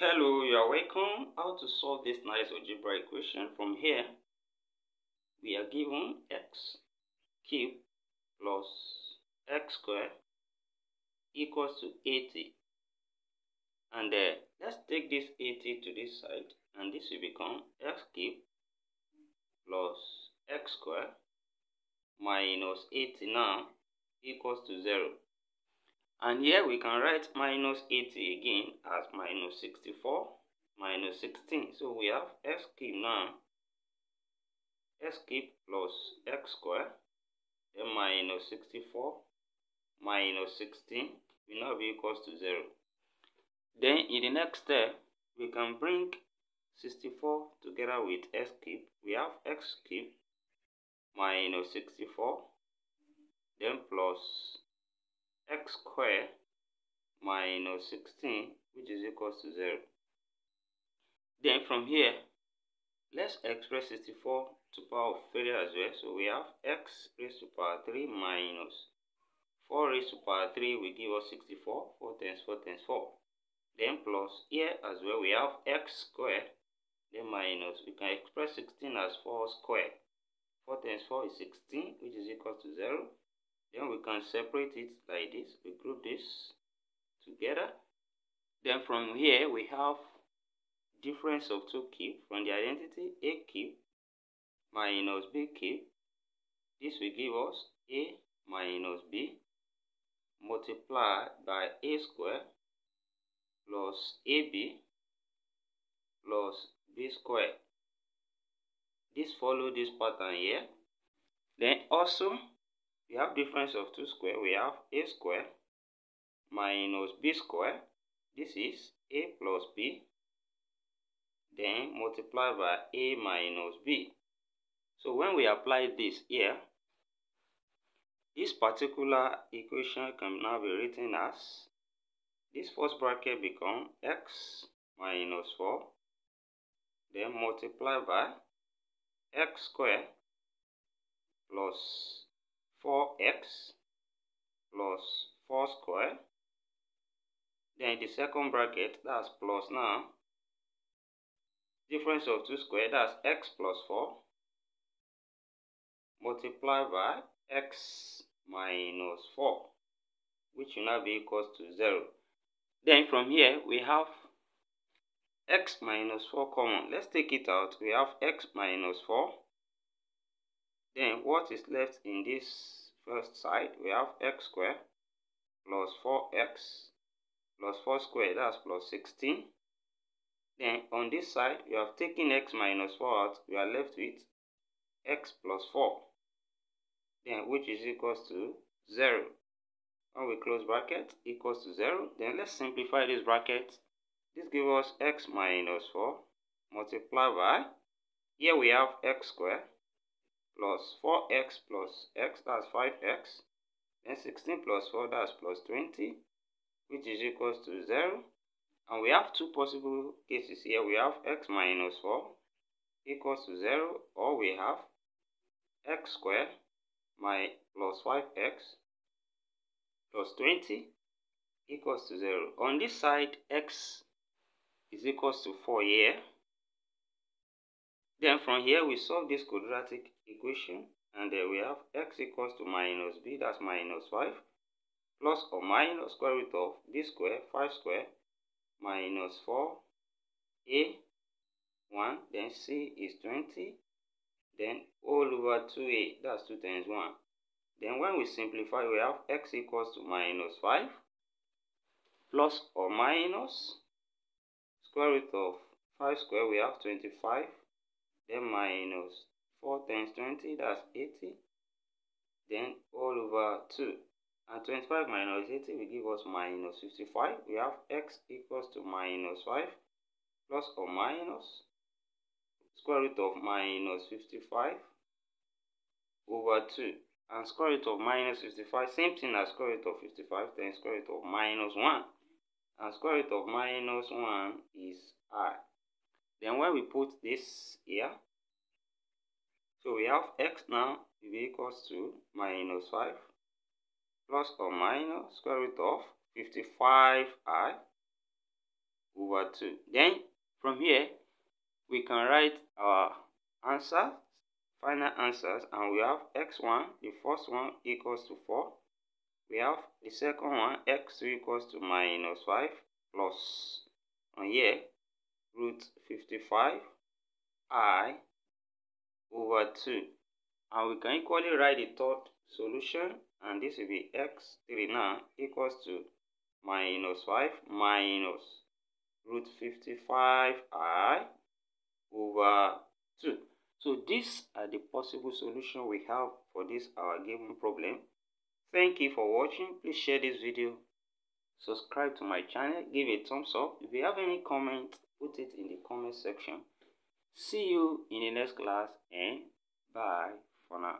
Hello, you are welcome. How to solve this nice algebra equation. From here, we are given x cubed plus x squared equals to 80. And uh, let's take this 80 to this side, and this will become x cubed plus x squared minus 80 now equals to 0. And here we can write minus 80 again as minus 64 minus 16. So we have x cubed now. x cubed plus x squared then minus 64 minus 16 will now be equals to 0. Then in the next step, we can bring 64 together with x cubed. We have x cubed minus 64 then plus x squared minus 16 which is equals to 0. Then from here, let's express 64 to power of failure as well. So we have x raised to power 3 minus 4 raised to power 3 will give us 64. 4 times 4 times 4. Then plus here as well we have x squared. Then minus we can express 16 as 4 squared. 4 times 4 is 16 which is equal to 0. Then we can separate it like this. We group this together. Then from here we have difference of two cube from the identity a cube minus b cube. This will give us a minus b multiplied by a square plus ab plus b square. This follow this pattern here. Then also we have difference of two square. We have a square minus b square. This is a plus b. Then multiply by a minus b. So when we apply this here, this particular equation can now be written as this first bracket become x minus 4 then multiply by x square plus 4x plus 4 square. Then the second bracket, that's plus now. Difference of 2 square, that's x plus 4. Multiply by x minus 4, which will now be equals to 0. Then from here, we have x minus 4 common. Let's take it out. We have x minus 4 then what is left in this first side? We have x squared plus 4x plus 4 squared, that's plus 16. Then on this side, we have taken x minus 4 out, we are left with x plus 4. Then which is equals to 0. When we close bracket equals to 0, then let's simplify this bracket. This gives us x minus 4 multiplied by, here we have x squared plus 4x plus x, that's 5x. Then 16 plus 4, that's plus 20, which is equals to 0. And we have two possible cases here. We have x minus 4 equals to 0, or we have x squared my plus 5x plus 20 equals to 0. On this side, x is equals to 4 here. Then from here, we solve this quadratic equation and then we have x equals to minus b, that's minus 5, plus or minus square root of b square, 5 square, minus 4, a, 1, then c is 20, then all over 2a, that's 2 times 1. Then when we simplify, we have x equals to minus 5, plus or minus square root of 5 square, we have 25, then minus 4 times 20, that's 80. Then all over 2. And 25 minus 80 will give us minus 55. We have x equals to minus 5 plus or minus square root of minus 55 over 2. And square root of minus 55, same thing as square root of 55, then square root of minus 1. And square root of minus 1 is. Then when we put this here, so we have x now will be equals to minus 5 plus or minus square root of 55i over 2. Then from here, we can write our answer, final answers, and we have x1, the first one equals to 4. We have the second one, x2 equals to minus 5 plus on here root 55 i over 2 and we can equally write the third solution and this will be x3 now equals to minus 5 minus root 55i over 2 so these are the possible solution we have for this our given problem. Thank you for watching. Please share this video. Subscribe to my channel. Give a thumbs up. If you have any comment put it in the comment section. See you in the next class and bye for now